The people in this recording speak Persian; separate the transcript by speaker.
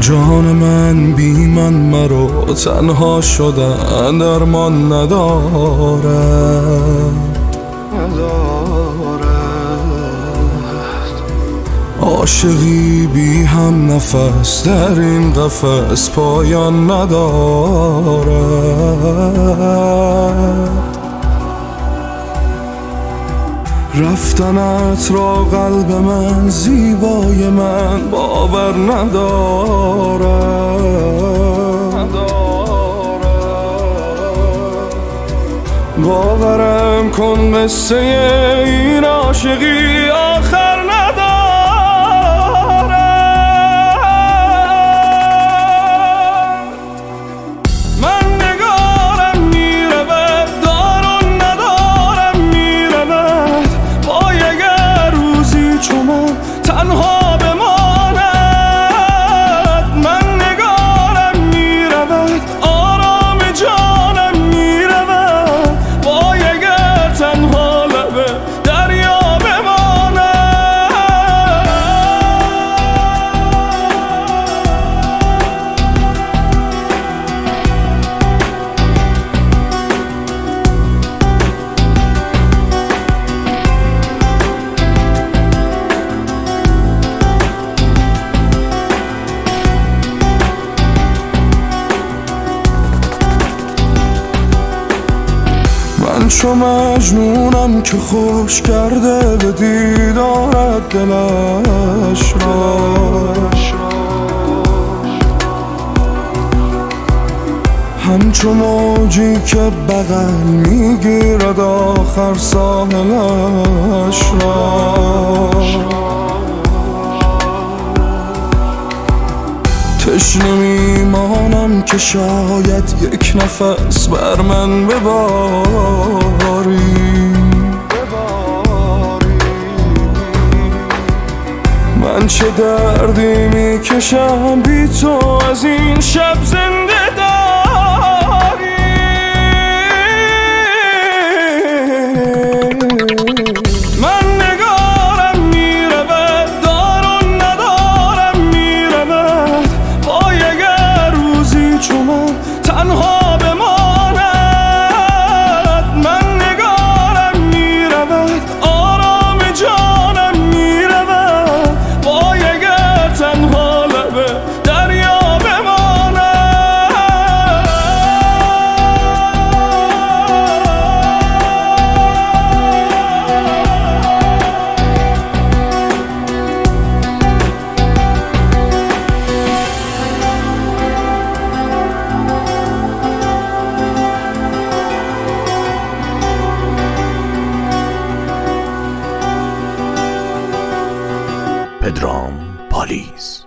Speaker 1: جان من بی من مرا تنها شدن درمان ندارد. عاشقی بی هم نفس در این قفس پایان ندارد. رفتنت را قلب من زیبای من باور ندارد باورم کن مثل این عاشقی من چو مجنونم که خوش کرده به دیدارت دلش را. همچو موجی که بغل می‌گیرد آخر ساحلش را. تشنه شاید یک نفس بر من بباری. من چه دردی می‌کشم بی تو از این شب زنده
Speaker 2: پدرام پالیز